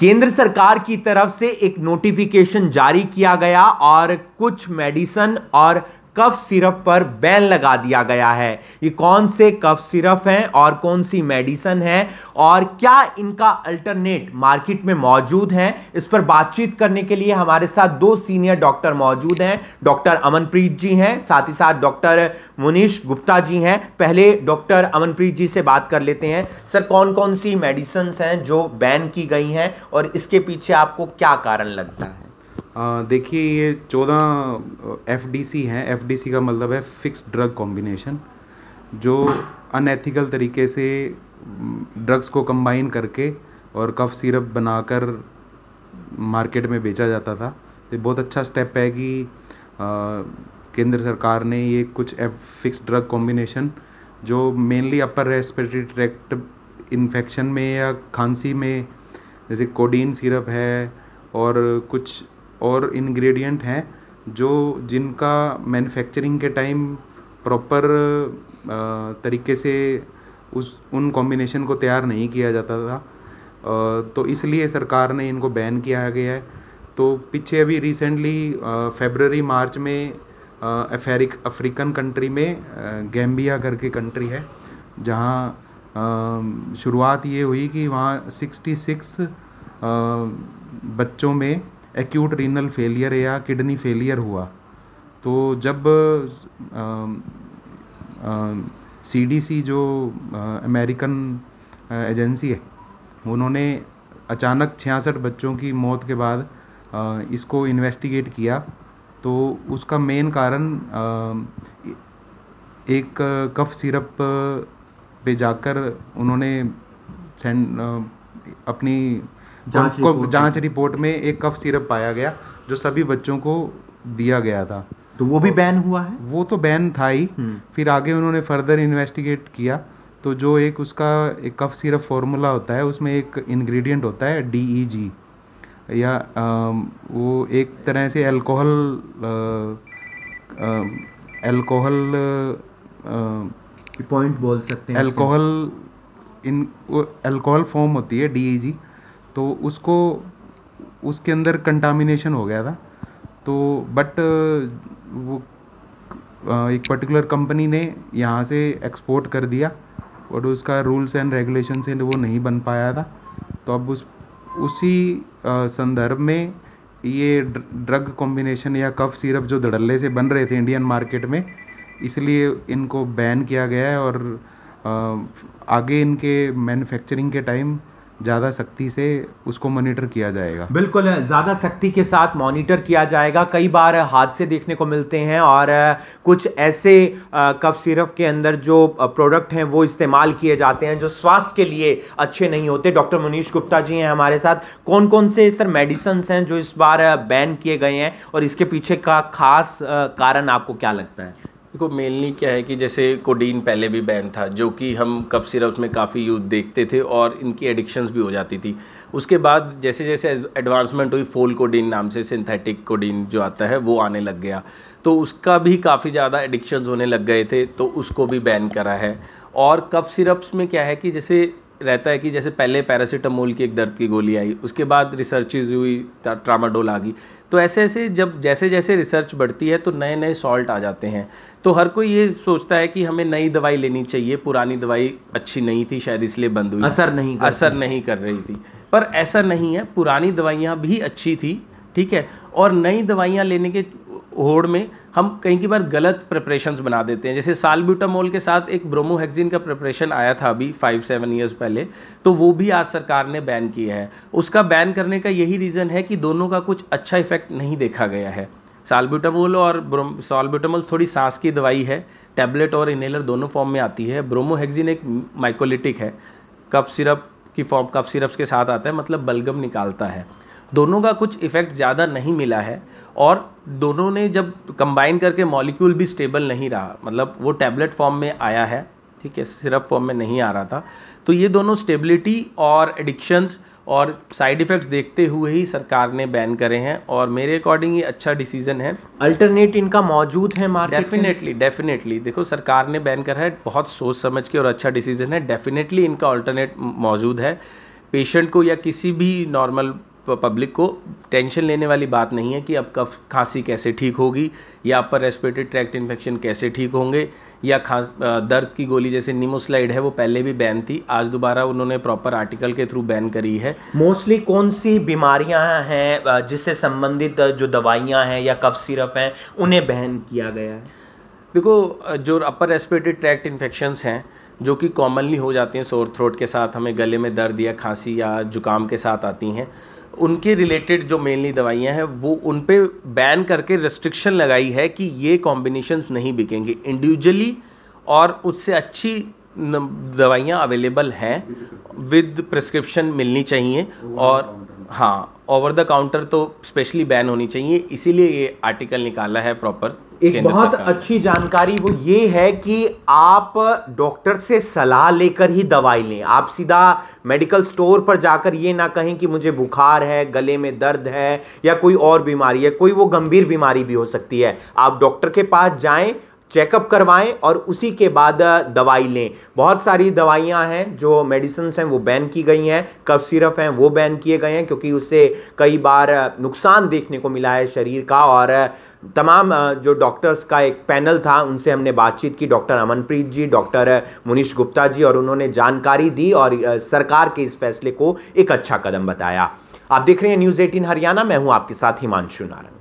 केंद्र सरकार की तरफ़ से एक नोटिफिकेशन जारी किया गया और कुछ मेडिसन और कफ सिरप पर बैन लगा दिया गया है। ये कौन से कफ सिरप हैं और कौन सी मेडिसन है और क्या इनका अल्टरनेट मार्केट में मौजूद है? इस पर बातचीत करने के लिए हमारे साथ दो सीनियर डॉक्टर मौजूद हैं। डॉक्टर अमनप्रीत जी हैं, साथ ही साथ डॉक्टर मुनीश गुप्ता जी हैं। पहले डॉक्टर अमनप्रीत जी से बात कर लेते हैं। सर कौन कौन सी मेडिसन हैं जो बैन की गई हैं और इसके पीछे आपको क्या कारण लगता है? देखिए, ये चौदह एफ़ डी सी हैं। एफ़ डी सी का मतलब है फिक्स ड्रग कॉम्बिनेशन जो अनएथिकल तरीके से ड्रग्स को कंबाइन करके और कफ सिरप बनाकर मार्केट में बेचा जाता था। ये बहुत अच्छा स्टेप है कि केंद्र सरकार ने ये कुछ फिक्स ड्रग कॉम्बिनेशन जो mainly upper respiratory tract infection में या खांसी में, जैसे कोडीन सिरप है और कुछ और इंग्रेडिएंट हैं जो जिनका मैन्युफैक्चरिंग के टाइम प्रॉपर तरीके से उस, उन कॉम्बिनेशन को तैयार नहीं किया जाता था। तो इसलिए सरकार ने इनको बैन किया गया है। तो पीछे अभी रिसेंटली फेबररी मार्च में अफेरिक अफ्रीकन कंट्री में गैम्बिया करके कंट्री है, जहाँ शुरुआत ये हुई कि वहाँ 66 बच्चों में एक्यूट रीनल फेलियर या किडनी फेलियर हुआ। तो जब सी डी सी जो अमेरिकन एजेंसी है उन्होंने अचानक छियासठ बच्चों की मौत के बाद आ, इसको इन्वेस्टिगेट किया तो उसका मेन कारण एक कफ सिरप पे जाकर उन्होंने सेंड अपनी जाँच को जाँच रिपोर्ट में एक कफ सिरप पाया गया जो सभी बच्चों को दिया गया था। तो वो भी बैन हुआ है? वो तो बैन था ही। हम्म। फिर आगे उन्होंने फर्दर इन्वेस्टिगेट किया। तो जो एक उसका एक कफ सिरप फॉर्मूला होता है उसमें एक इंग्रेडिएंट होता है डी ई जी या आ, वो एक तरह से अल्कोहल अल्कोहल पॉइंट बोल सकते हैं अल्कोहल इन अल्कोहल फॉर्म होती है डी ई जी तो उसको, उसके अंदर कंटामिनेशन हो गया था। तो बट वो एक पर्टिकुलर कंपनी ने यहाँ से एक्सपोर्ट कर दिया और उसका रूल्स एंड रेगुलेशन से वो नहीं बन पाया था। तो अब उस, उसी संदर्भ में ये ड्रग कॉम्बिनेशन या कफ सिरप जो धड़ल्ले से बन रहे थे इंडियन मार्केट में, इसलिए इनको बैन किया गया है और आगे इनके मैन्युफैक्चरिंग के टाइम ज़्यादा सख्ती से उसको मॉनिटर किया जाएगा। बिल्कुल, ज़्यादा सख्ती के साथ मॉनिटर किया जाएगा। कई बार हादसे देखने को मिलते हैं और कुछ ऐसे कफ सिरप के अंदर जो प्रोडक्ट हैं, वो इस्तेमाल किए जाते हैं जो स्वास्थ्य के लिए अच्छे नहीं होते। डॉक्टर मनीष गुप्ता जी हैं हमारे साथ। कौन कौन से सर मेडिसन हैं जो इस बार बैन किए गए हैं? और इसके पीछे का खास कारण आपको क्या लगता है? देखो मेनली क्या है कि जैसे कोडीन पहले भी बैन था, जो कि हम कफ सिरप्स में काफ़ी यूज़ देखते थे और इनकी एडिक्शंस भी हो जाती थी। उसके बाद जैसे जैसे एडवांसमेंट हुई फोल कोडीन नाम से सिंथेटिक कोडीन जो आता है, वो आने लग गया। तो उसका भी काफ़ी ज़्यादा एडिक्शंस होने लग गए थे तो उसको भी बैन करा है। और कफ सिरप्स में क्या है कि जैसे रहता है कि जैसे पहले पैरासीटामोल की एक दर्द की गोली आई उसके बाद रिसर्चेज हुई ट्रामाडोल आ गई। तो ऐसे ऐसे जब जैसे जैसे रिसर्च बढ़ती है तो नए नए सॉल्ट आ जाते हैं। तो हर कोई ये सोचता है कि हमें नई दवाई लेनी चाहिए पुरानी दवाई अच्छी नहीं थी शायद इसलिए बंद हुई। असर नहीं असर नहीं कर रही थी। पर ऐसा नहीं है पुरानी दवाइयाँ भी अच्छी थी ठीक है? और नई दवाइयाँ लेने के होड़ में हम कहीं की बार गलत प्रिपरेशन बना देते हैं। जैसे सालब्यूटामोल के साथ एक ब्रोमोहेक्जिन का प्रिपरेशन आया था अभी फाइव सेवन ईयर्स पहले तो वो भी आज सरकार ने बैन किया है। उसका बैन करने का यही रीज़न है कि दोनों का कुछ अच्छा इफ़ेक्ट नहीं देखा गया है। सालब्यूटामोल और सालब्यूटामोल थोड़ी सांस की दवाई है टैबलेट और इनहेलर दोनों फॉर्म में आती है। ब्रोमोहेक्जिन एक माइकोलिटिक है कफ सिरप की फॉर्म कफ सिरप्स के साथ आता है मतलब बलगम निकालता है। दोनों का कुछ इफ़ेक्ट ज़्यादा नहीं मिला है और दोनों ने जब कंबाइन करके मॉलिक्यूल भी स्टेबल नहीं रहा मतलब वो टैबलेट फॉर्म में आया है ठीक है सिरप फॉर्म में नहीं आ रहा था तो ये दोनों स्टेबिलिटी और एडिक्शंस और साइड इफ़ेक्ट्स देखते हुए ही सरकार ने बैन करे हैं और मेरे अकॉर्डिंग ये अच्छा डिसीज़न है। अल्टरनेट इनका मौजूद है मार्केट डेफिनेटली डेफिनेटली देखो सरकार ने बैन करा है बहुत सोच समझ के और अच्छा डिसीज़न है। डेफिनेटली इनका अल्टरनेट मौजूद है। पेशेंट को या किसी भी नॉर्मल पब्लिक को टेंशन लेने वाली बात नहीं है कि अब कफ खांसी कैसे ठीक होगी या अपर रेस्पिरेटरी ट्रैक्ट इन्फेक्शन कैसे ठीक होंगे या खांस दर्द की गोली जैसे निमोस्लाइड है वो पहले भी बैन थी आज दोबारा उन्होंने प्रॉपर आर्टिकल के थ्रू बैन करी है। मोस्टली कौन सी बीमारियाँ हैं जिससे संबंधित जो दवाइयाँ हैं या कफ सिरप हैं उन्हें बैन किया गया है? देखो जो अपर रेस्पिरेटरी ट्रैक्ट इन्फेक्शंस हैं जो कि कॉमनली हो जाती हैं सोर थ्रोट के साथ हमें गले में दर्द या खांसी या जुकाम के साथ आती हैं उनके रिलेटेड जो मेनली दवाइयाँ हैं, वो उन पर बैन करके रिस्ट्रिक्शन लगाई है कि ये कॉम्बिनेशंस नहीं बिकेंगे। इंडिविजुअली और उससे अच्छी दवाइयाँ अवेलेबल हैं विद प्रिस्क्रिप्शन मिलनी चाहिए और हाँ ओवर द काउंटर तो स्पेशली बैन होनी चाहिए, इसीलिए ये आर्टिकल निकाला है प्रॉपर एक बहुत अच्छी जानकारी वो ये है कि आप डॉक्टर से सलाह लेकर ही दवाई लें। आप सीधा मेडिकल स्टोर पर जाकर ये ना कहें कि मुझे बुखार है गले में दर्द है या कोई और बीमारी है कोई वो गंभीर बीमारी भी हो सकती है। आप डॉक्टर के पास जाएँ चेकअप करवाएँ और उसी के बाद दवाई लें। बहुत सारी दवाइयाँ हैं जो मेडिसिन हैं, वो बैन की गई हैं। कफ सिरप हैं, वो बैन किए गए हैं क्योंकि उससे कई बार नुकसान देखने को मिला है शरीर का और तमाम जो डॉक्टर्स का एक पैनल था, उनसे हमने बातचीत की। डॉक्टर अमनप्रीत जी डॉक्टर मुनीश गुप्ता जी और उन्होंने जानकारी दी और सरकार के इस फैसले को एक अच्छा कदम बताया। आप देख रहे हैं न्यूज़ एटीन हरियाणा, मैं हूँ आपके साथ हिमांशु नारायण।